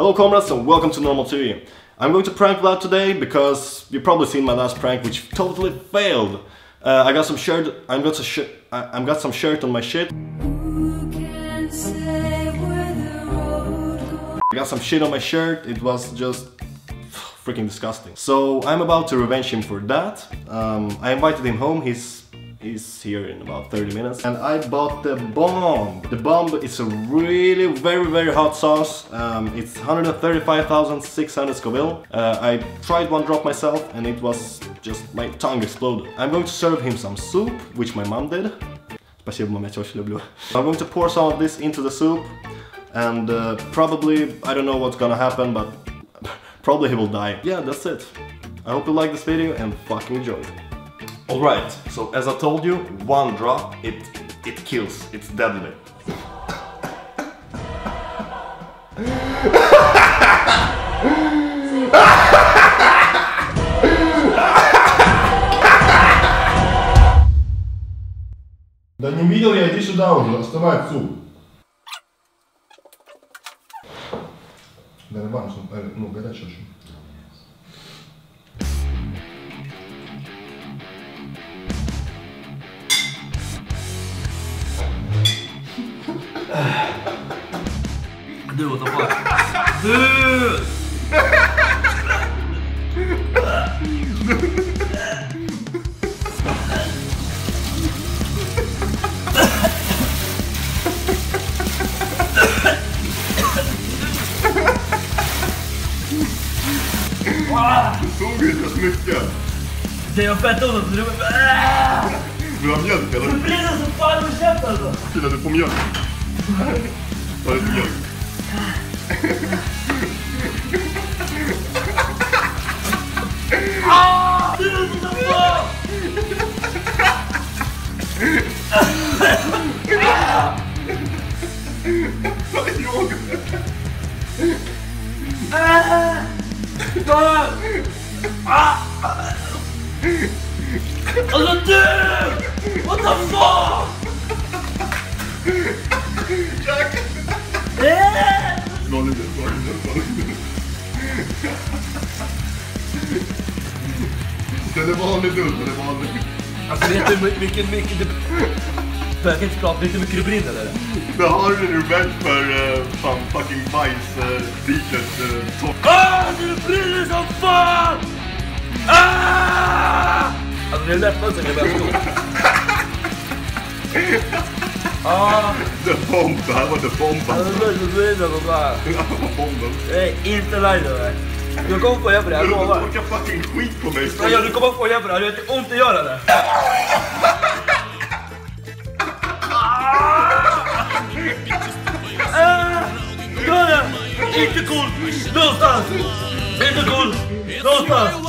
Hello comrades and welcome to NormelTV. I'm going to prank Vlad today because you've probably seen my last prank which totally failed. Uh, I got some shirt, I'm got some shirt, I, I got some shirt on my shit. I got some shit on my shirt, it was just freaking disgusting. So I'm about to revenge him for that. Um, I invited him home, he's He's here in about 30 minutes. And I bought the bomb. The bomb is a really very very hot sauce. Um, it's 135,600 Scoville. Uh, I tried one drop myself and it was just, my tongue exploded. I'm going to serve him some soup, which my mom did. Спасибо, маме, люблю. I'm going to pour some of this into the soup and uh, probably, I don't know what's gonna happen, but probably he will die. Yeah, that's it. I hope you like this video and fucking enjoy it. Alright, so as I told you, one drop, it, it kills, it's deadly. Да не видел я, иди сюда уже, оставай отцу. Барабан, ну, горячий очень. Dude, what the fuck? Dude! Du tog inte så mycket. Det gör fett ont alltså. Vill du ha mjölk eller? Det brinner som fan i käften alltså. Killa, du får mjölk. 벌기형. 아! 무섭다. 아! 너! 아! 어서들! 어서 Undervanlig dundervanlig. Alltså det är inte mycket, mycket... Du... Jag kan inte prata, det är inte mycket du brinner eller? Det har du revenge för uh, fan fucking bajsdiket. Eh, uh, eh, uh, ah! Du brinner som fan! Ah! Alltså det är nästan så jag börjar stå. Ah. The bomb, det här var the bomb. Alltså. Det är så brinner som fan. Det här var bomben. Nej, inte live. Du kommer få igen för det, jag Du lovar. torkar fucking skit på mig. Ja, du kommer få igen för det, det gör ont i göra det. Ah! Gör det! Inte cool! Någonstans! Inte cool! Någonstans!